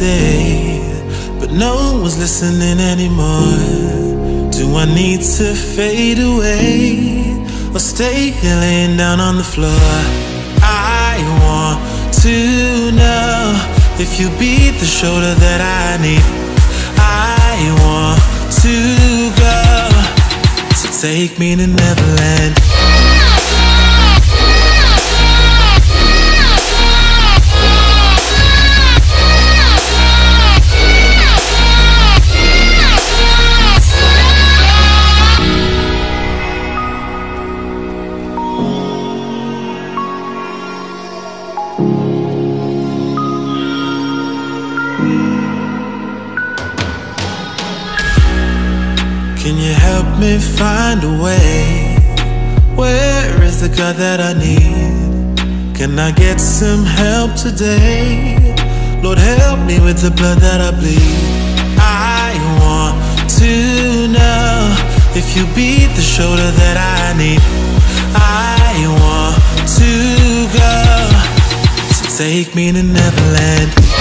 but no one's listening anymore. Do I need to fade away or stay here laying down on the floor? I want to know if you be the shoulder that I need. I want to go, so take me to Neverland. Find a way? Where is the God that I need? Can I get some help today? Lord, help me with the blood that I bleed. I want to know if you be the shoulder that I need. I want to go, so take me to Neverland.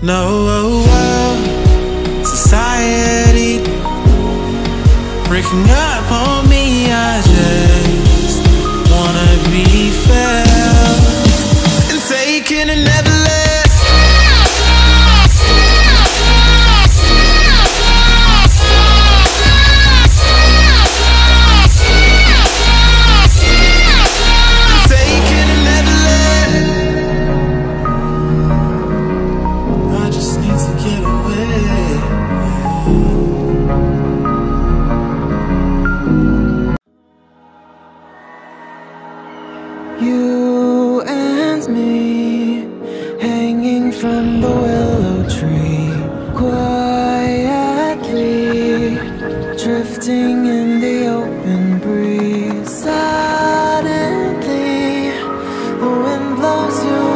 No, society breaking up the wind blows you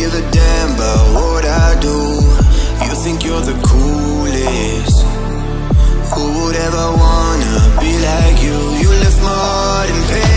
give a damn about what I do You think you're the coolest. Who would ever wanna be like you? You left my heart in pain.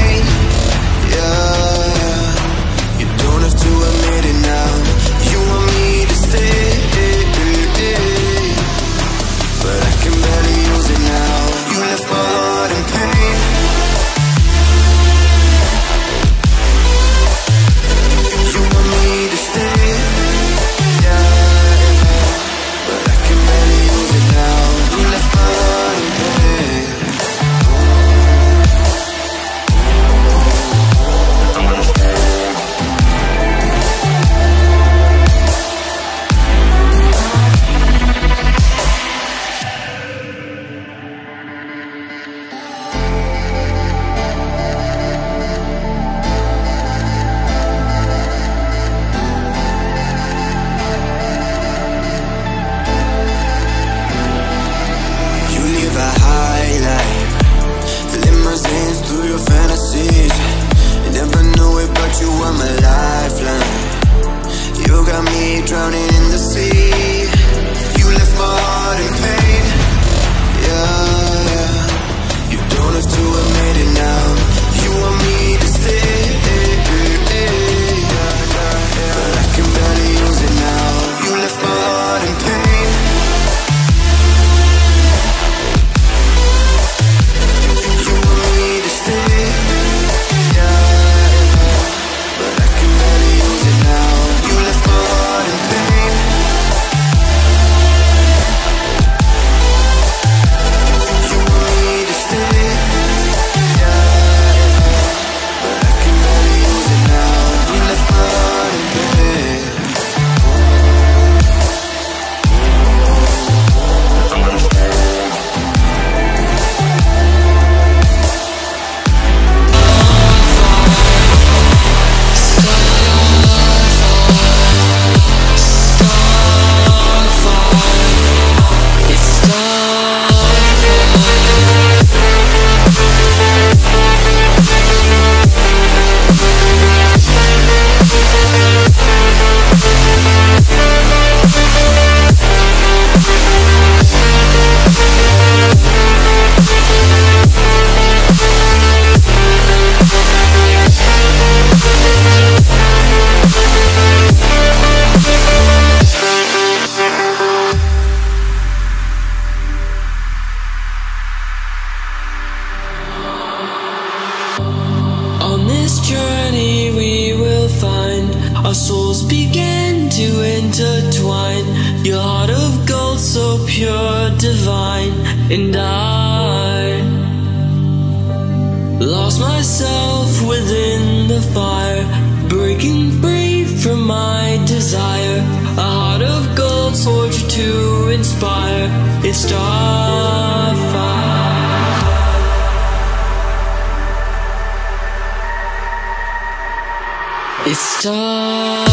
lost myself within the fire, breaking free from my desire. A heart of gold forged to inspire. It's starfire. It's time.